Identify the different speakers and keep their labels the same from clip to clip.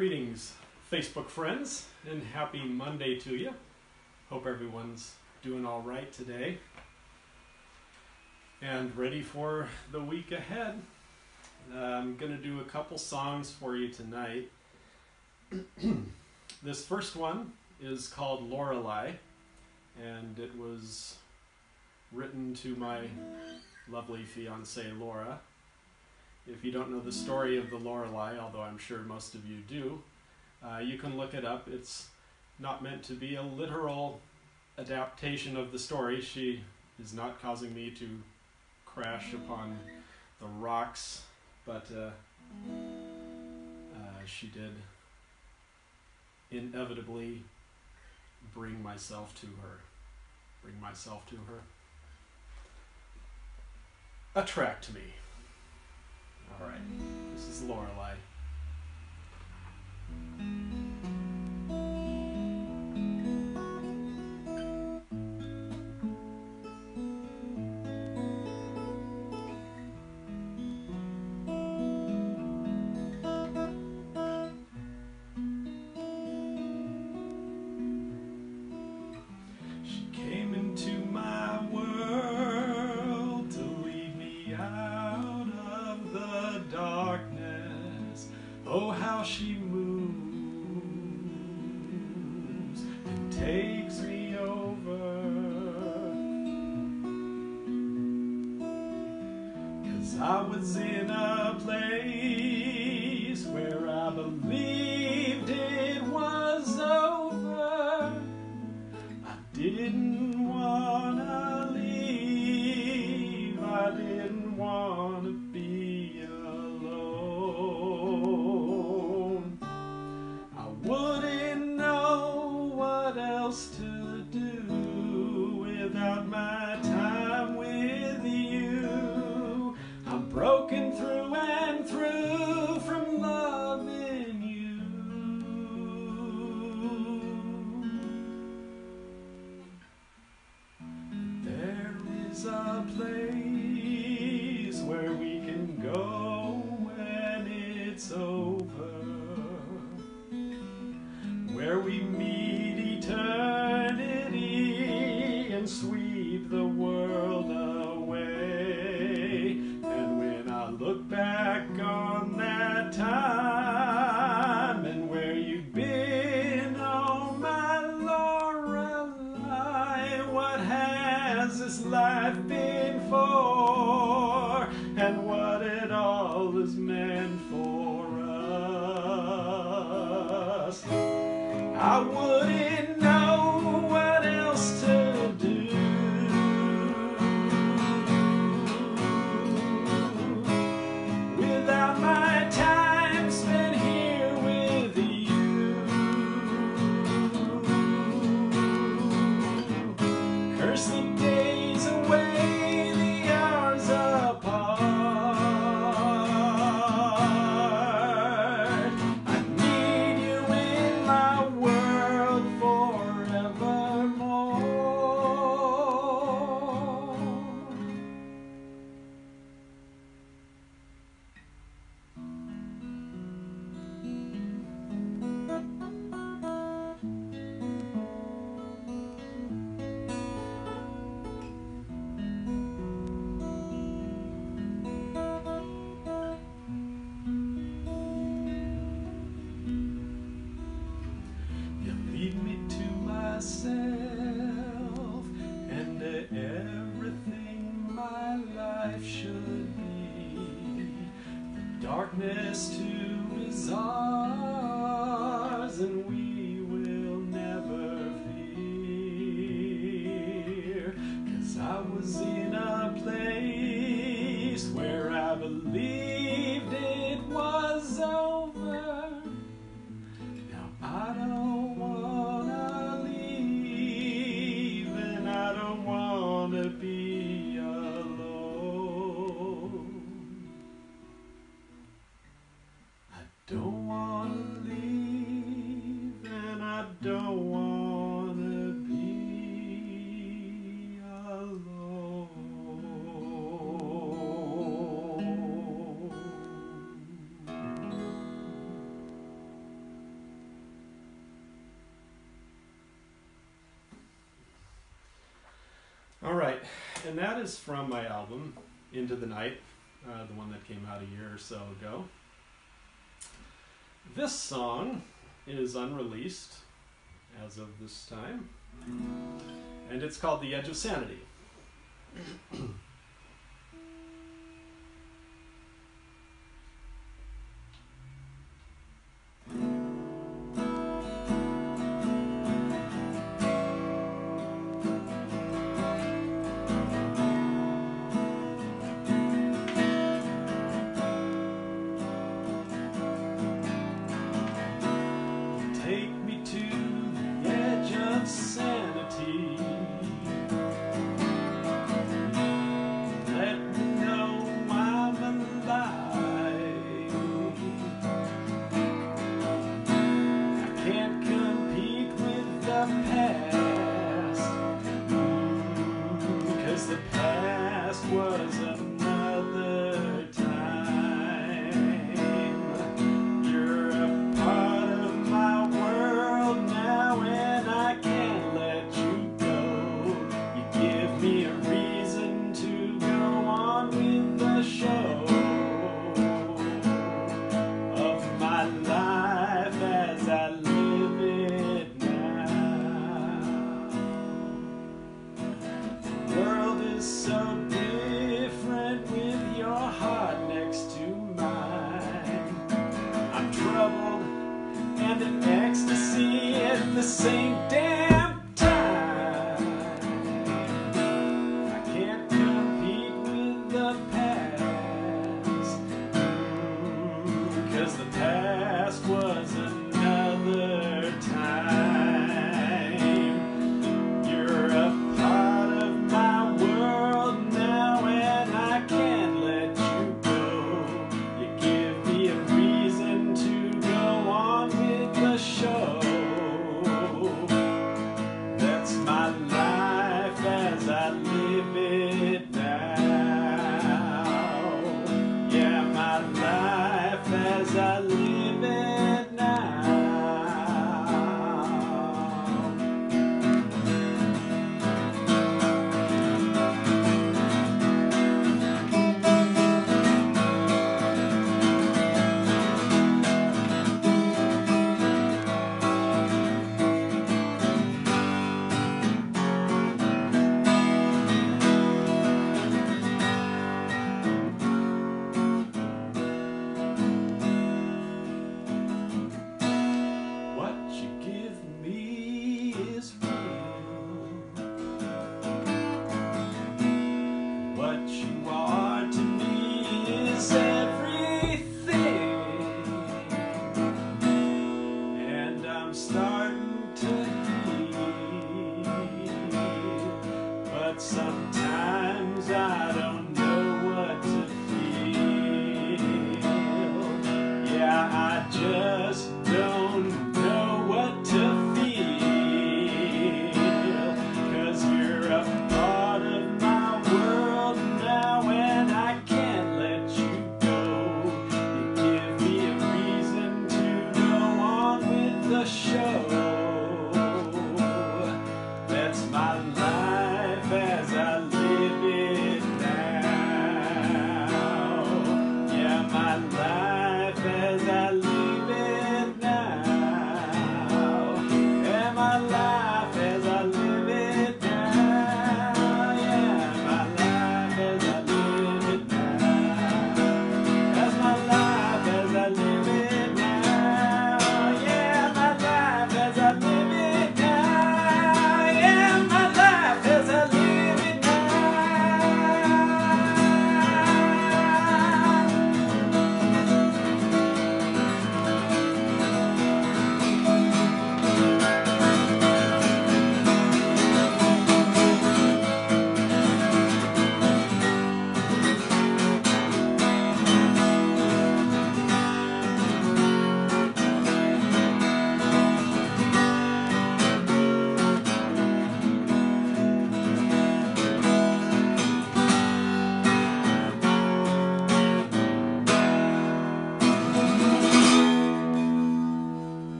Speaker 1: Greetings, Facebook friends, and happy Monday to you. Hope everyone's doing all right today and ready for the week ahead. I'm going to do a couple songs for you tonight. this first one is called Lorelei, and it was written to my lovely fiance Laura. If you don't know the story of the Lorelei, although I'm sure most of you do, uh, you can look it up. It's not meant to be a literal adaptation of the story. She is not causing me to crash upon the rocks, but uh, uh, she did inevitably bring myself to her. Bring myself to her. Attract me. All right. This is Lorelei. I was in a place where I believed too is ours, and we will never fear. Cause I was is from my album Into the Night, uh, the one that came out a year or so ago. This song is unreleased as of this time, and it's called The Edge of Sanity.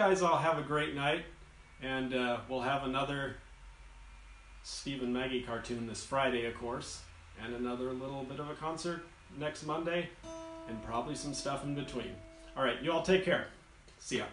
Speaker 1: guys all have a great night, and uh, we'll have another Steve and Maggie cartoon this Friday, of course, and another little bit of a concert next Monday, and probably some stuff in between. All right, you all take care. See ya.